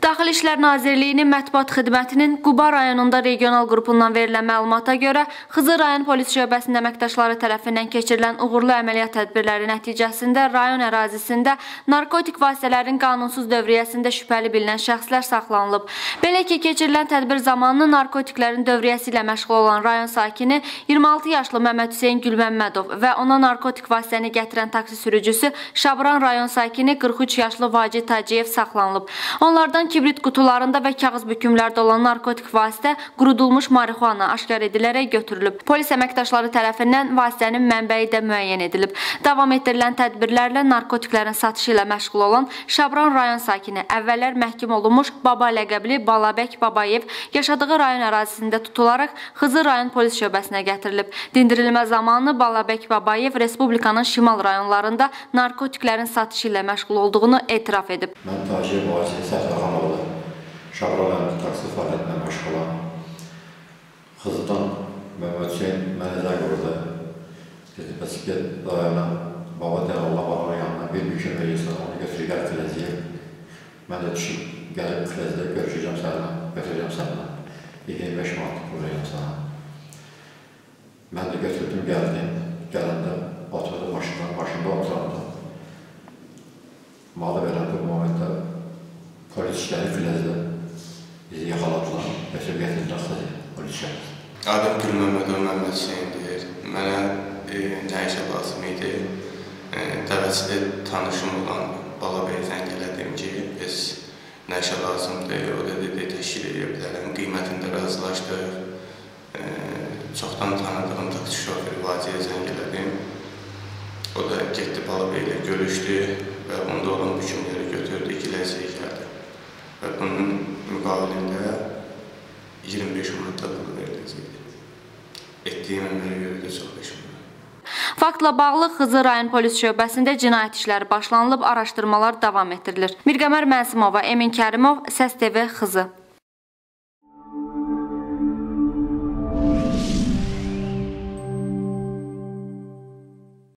Daxili İşlər Nazirliyinin mətbuat xidmətinin Quba rayonunda regional qrupundan verilən məlumata görə Xızı rayon polis şöbəsinin əməkdaşları tərəfindən keçirilən uğurlu əməliyyat tədbirləri nəticəsində rayon ərazisində narkotik vasitələrin qanunsuz dövriyyəsində şübhəli bilinən şəxslər saxlanılıb. Belə ki, keçirilən tədbir zamanı narkotiklərin dövriyyəsi ilə məşğul olan rayon sakini 26 yaşlı Məmməd Hüseyn Gülməmmədov və ona narkotik vasitəni gətirən taksi sürücüsü Şabran rayon sakini 43 yaşlı Vacid Taciyev saxlanılıb. Onlardan kibrit qutularında və kağız bükümlərdə olan narkotik vasitə qurudulmuş marixuana aşkar edilərək götürülüb. Polis əməkdaşları tərəfindən vasitənin mənbəyi də müəyyən edilib. Davam etdirilən tədbirlərlə narkotiklərin satışı ilə məşğul olan Şabran rayon sakini əvvəllər məhkum olunmuş Baba ləqəbli Balabək Babayev yaşadığı rayon ərazisində tutularaq Xızı rayon polis şöbəsinə gətirilib. Dindirilmə zamanı Balabək Babayev respublikanın şimal rayonlarında narkotiklərin satışı ilə məşğul olduğunu etiraf edib. Mən Tacir Mühacir Səfərxanoğlu, Şabran taksi fəaliyyətinə məşğulam. Xızıdan Məhməd Hüseyin mənə zəng vurdu. Dedi, bəs get dayana, baba deyən Allah babanın yanına bir mümkün verirsən, onu götürür, gəl Filəziyə. Mən də düşüb, gəlib Filəzidə görüşəcəm sənlə, götürəcəm sənlə. 25 manat verirəm sana. Mən də götürdüm, gəldim. Gələndə oturdum maşından, başında oturanda. Malı verən bu momentdə polis işləri Filəzdə bizi yaxaladılar. Götürüb gətirdilər xızı polis işləri. Adım Gülməmmədov Məmməd Hüseyndir. Mənə e, nə işə lazım idi? E, təvəssüdə tanışım olan bala bəy zəng elədim ki, biz nə işə lazımdır, o da dedi, təşkil edə bilərəm. Qiymətində razılaşdıq. E, çoxdan tanıdığım taksi şoförü Vaciyə zəng elədim. O da getdi bala bəy ilə görüşdü və onda olan gəldi. Və bunun müqabilində 25 manat da pul veriləcəkdir. Etdiyim əmələ görə də çox peşmanam. Faktla bağlı Xızı rayon polis şöbəsində cinayət işləri başlanılıb, araşdırmalar davam etdirilir. Mirqəmər Mənsimova, Emin Kərimov, Səs TV Xızı.